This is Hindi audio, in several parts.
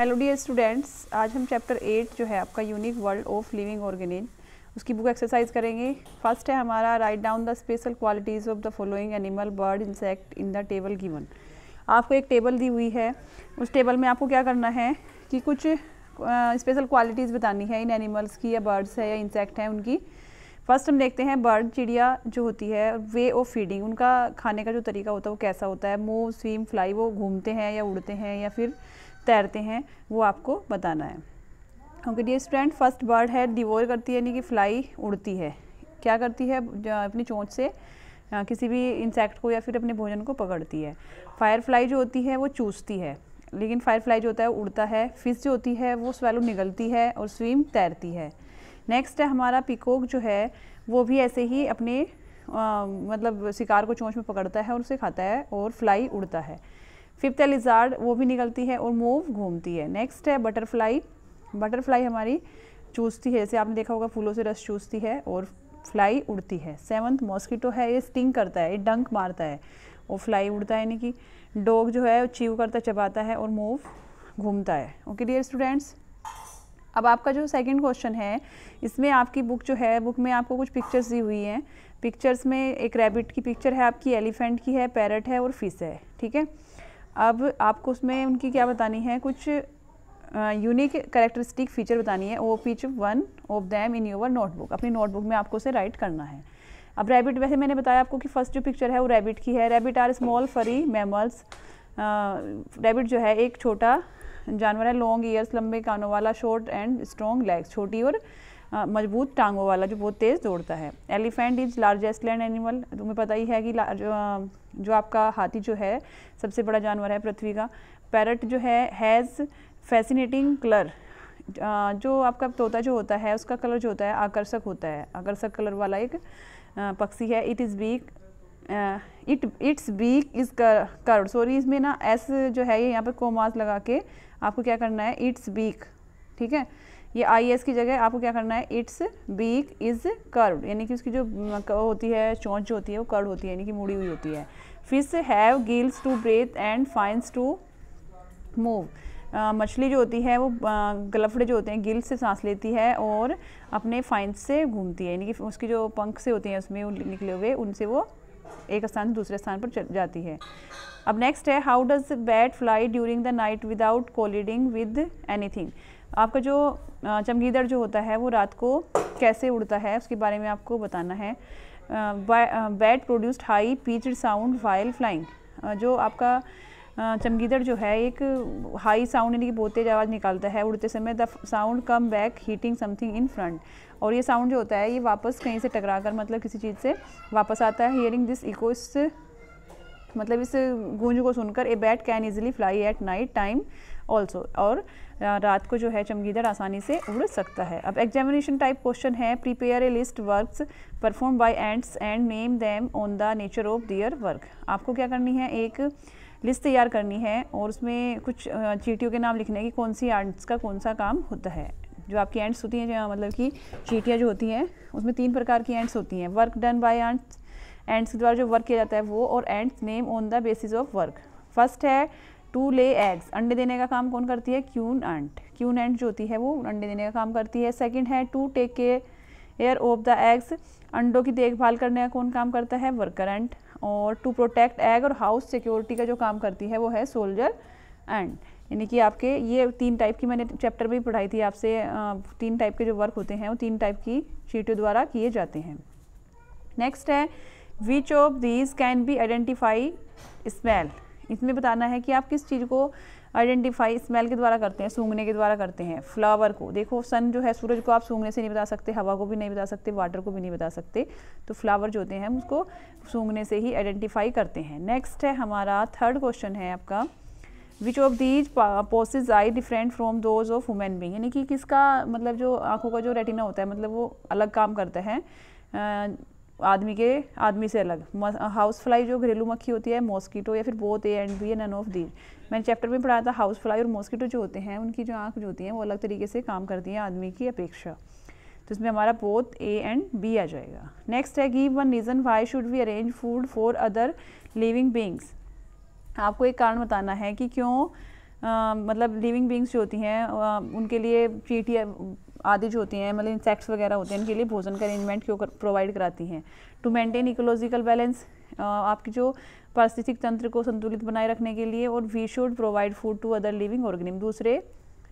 हेलो डियर स्टूडेंट्स आज हम चैप्टर एट जो है आपका unique world of living organism उसकी बुक एक्सरसाइज करेंगे. फ़र्स्ट है हमारा write down the special qualities of the following animal bird insect in the table given आपको एक टेबल दी हुई है. उस टेबल में आपको क्या करना है कि कुछ स्पेशल क्वालिटीज़ बतानी है. इन एनिमल्स की या बर्ड्स है या इंसेक्ट हैं उनकी. फ़र्स्ट हम देखते हैं बर्ड चिड़िया जो होती है वे ऑफ़ फीडिंग उनका खाने का जो तरीका होता है वो कैसा होता है? मूव स्विम फ्लाई वो घूमते हैं या उड़ते हैं या फिर तैरते हैं वो आपको बताना है। Okay dear student first bird है डिवोर करती है यानी कि फ्लाई उड़ती है। क्या करती है? अपनी चोंच से किसी भी इंसेक्ट को या फिर अपने भोजन को पकड़ती है। फायर फ्लाई जो होती है वो चूसती है। लेकिन फायर फ्लाई जो होता है उड़ता है। फ़िश जो होती है वो स्वेलो निगलती है और स्विम तैरती है। नेक्स्ट है हमारा पिकोक जो है वो भी ऐसे ही अपने आ, मतलब शिकार को चोंच में पकड़ता है और उसे खाता है और फ्लाई उड़ता है। फिफ्थ है लिजार्ड वो भी निकलती है और मूव घूमती है। नेक्स्ट है बटरफ्लाई बटरफ्लाई हमारी चूसती है, जैसे आपने देखा होगा, फूलों से रस चूसती है और फ्लाई उड़ती है। सेवंथ मॉस्किटो है, ये स्टिंग करता है, ये डंक मारता है और फ्लाई उड़ता है, यानी कि डॉग जो है चीव करता चबाता है और मूव घूमता है। ओके डियर स्टूडेंट्स अब आपका जो सेकंड क्वेश्चन है, इसमें आपकी बुक जो है बुक में आपको कुछ पिक्चर्स दी हुई हैं। पिक्चर्स में एक रैबिट की पिक्चर है आपकी एलिफेंट की है पैरट है और फ़िश है। ठीक है? अब आपको उसमें उनकी क्या बतानी है? कुछ यूनिक करेक्टरिस्टिक फीचर बतानी है। ओ pick one of them in your notebook अपनी नोटबुक में आपको उसे राइट करना है। अब रैबिट वैसे मैंने बताया आपको कि फ़र्स्ट जो पिक्चर है वो रैबिट की है। Rabbit are small furry mammals rabbit जो है एक छोटा जानवर है। लॉन्ग ईयर्स लंबे कानों वाला शॉर्ट एंड स्ट्रॉन्ग लेग्स छोटी और मज़बूत टांगों वाला जो बहुत तेज़ दौड़ता है। Elephant is largest land animal तुम्हें पता ही है कि जो, जो आपका हाथी जो है सबसे बड़ा जानवर है पृथ्वी का। पैरट जो है हैज़ फैसिनेटिंग कलर जो आपका तोता जो होता है उसका कलर जो होता है आकर्षक होता है। आकर्षक कलर वाला एक पक्षी है। It is beak it its beak is curved sorry इसमें ना एस जो है ये यहाँ पर कोमास लगा के आपको क्या करना है? इट्स बीक ठीक है? ये आई की जगह आपको क्या करना है? इट्स बीक इज़ कर्व यानी कि उसकी जो होती है, चोंच जो होती है, वो कर्व होती है, यानी कि मुड़ी हुई होती है। Fish have gills to breathe and fins to move मछली जो होती है, वो गलफड़े जो होते हैं गिल से सांस लेती है और अपने फाइन्स से घूमती है। यानी कि उसकी जो पंख से होती हैं, उसमें निकले हुए, उनसे वो एक स्थान से दूसरे स्थान पर जाती है। अब नेक्स्ट है how does bat fly during the night without colliding with anything आपका जो चमगीदड़ जो होता है, वो रात को कैसे उड़ता है, उसके बारे में आपको बताना है। Bat produced high pitched sound while flying. जो आपका चमगीदड़ जो है, एक हाई साउंड यानी कि बहुत तेज आवाज़ निकालता है उड़ते समय, the sound come back hitting something in front. और ये साउंड जो होता है, ये वापस कहीं से टकरा कर मतलब किसी चीज़ से वापस आता है। हियरिंग दिस इको मतलब इस गूंज को सुनकर a bat can easily fly at night time also और रात को जो है चमगीदड़ आसानी से उड़ सकता है। अब एग्जामिनेशन टाइप क्वेश्चन है prepare a list works perform by ants and name them on the nature of their work आपको क्या करनी है? एक लिस्ट तैयार करनी है और उसमें कुछ चीटियों के नाम लिखने की कौन सी एंड्स का कौन सा काम होता है। जो आपकी एंड्स होती हैं, जो मतलब कि चीटियाँ जो होती हैं, उसमें तीन प्रकार की एंड्स होती हैं। Work done by ants ants के द्वारा जो वर्क किया जाता है वो और ants name on the basis of work first है टू ले एग्स, अंडे देने का काम कौन करती है? क्यून एंट क्यून एंट जो होती है वो अंडे देने का काम करती है। सेकंड है to take care of the eggs, अंडों की देखभाल करने का कौन काम करता है? वर्कर एंट और टू प्रोटेक्ट एग और हाउस सिक्योरिटी का जो काम करती है वो है सोल्जर एंड यानी कि आपके ये तीन टाइप की मैंने चैप्टर भी पढ़ाई थी आपसे तीन टाइप के जो वर्क होते हैं वो तीन टाइप की शीटों द्वारा किए जाते हैं। नेक्स्ट है which of these can be identify smell इसमें बताना है कि आप किस चीज़ को आइडेंटिफाई स्मेल के द्वारा करते हैं, सूंघने के द्वारा करते हैं फ्लावर को। देखो सन जो है, सूरज को आप सूंघने से नहीं बता सकते, हवा को भी नहीं बता सकते वाटर को भी नहीं बता सकते। तो फ्लावर जो होते हैं, हम उसको सूंघने से ही आइडेंटिफाई करते हैं। नेक्स्ट है हमारा थर्ड क्वेश्चन है आपका। Which of these poses I different from those of women being यानी कि किसका मतलब जो आँखों का जो रेटिना होता है मतलब वो अलग काम करता है। आदमी के आदमी से अलग। हाउस फ्लाई जो घरेलू मक्खी होती है मॉस्किटो या फिर both A and B none of these मैंने चैप्टर में पढ़ाया था हाउस फ्लाई और मॉस्किटो जो होते हैं उनकी जो आँख जो होती हैं वो अलग तरीके से काम करती हैं आदमी की अपेक्षा। तो इसमें हमारा बोथ ए एंड बी आ जाएगा। नेक्स्ट है give one reason why should we arrange food for other living beings आपको एक कारण बताना है कि क्यों आ, मतलब लिविंग बींग्स जो होती हैं उनके लिए चीटी आदि जो होती हैं मतलब इंसेक्ट्स वगैरह होते हैं, उनके लिए भोजन का अरेंजमेंट क्यों प्रोवाइड कराती हैं? टू मेंटेन इकोलॉजिकल बैलेंस आपकी जो पारिस्थितिक तंत्र को संतुलित बनाए रखने के लिए और we should provide food to other living organism दूसरे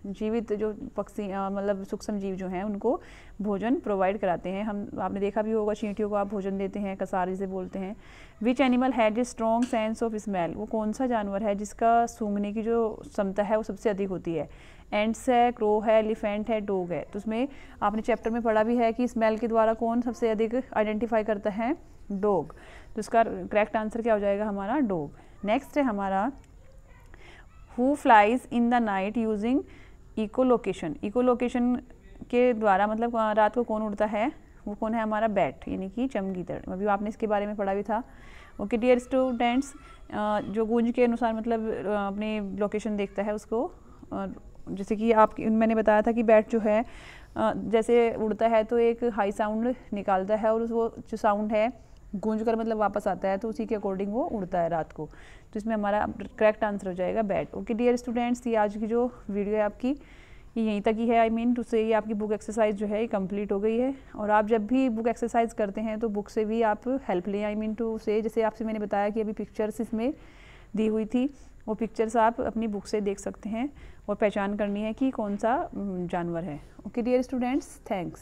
जीवित जो पक्षी मतलब सूक्ष्म जीव जो हैं, उनको भोजन प्रोवाइड कराते हैं। हम, आपने देखा भी होगा, चींटियों को आप भोजन देते हैं, कसारी से बोलते हैं। Which animal had a strong sense of smell वो कौन सा जानवर है जिसका सूंघने की जो क्षमता है, वो सबसे अधिक होती है? एंड्स है, क्रो है, एलिफेंट है, डोग है। तो उसमें आपने चैप्टर में पढ़ा भी है कि स्मेल के द्वारा कौन सबसे अधिक आइडेंटिफाई करता है? डोग। तो इसका करेक्ट आंसर क्या हो जाएगा? हमारा डोग। नेक्स्ट है हमारा who flies in the night using echolocation echolocation के द्वारा मतलब रात को कौन उड़ता है? वो कौन है? हमारा बैट यानी कि चमगीदड़। अभी आपने इसके बारे में पढ़ा भी था। ओके डियर स्टूडेंट्स जो गूंज के अनुसार मतलब अपनी लोकेशन देखता है उसको जैसे कि आप, मैंने बताया था कि बैट जो है जैसे उड़ता है तो एक हाई साउंड निकालता है और वो जो साउंड है, गूंज कर मतलब वापस आता है तो उसी के अकॉर्डिंग वो उड़ता है रात को। तो इसमें हमारा करेक्ट आंसर हो जाएगा बैट। ओके डियर स्टूडेंट्स ये आज की जो वीडियो है आपकी, ये यहीं तक ही है आई मीन टू से ये आपकी बुक एक्सरसाइज जो है, ये कंप्लीट हो गई है। और आप जब भी बुक एक्सरसाइज करते हैं तो बुक से भी आप हेल्प लें आई मीन टू से जैसे आपसे मैंने बताया कि अभी पिक्चर्स इसमें दी हुई थी वो पिक्चर्स आप अपनी बुक से देख सकते हैं और पहचान करनी है कि कौन सा जानवर है। Okay dear students thanks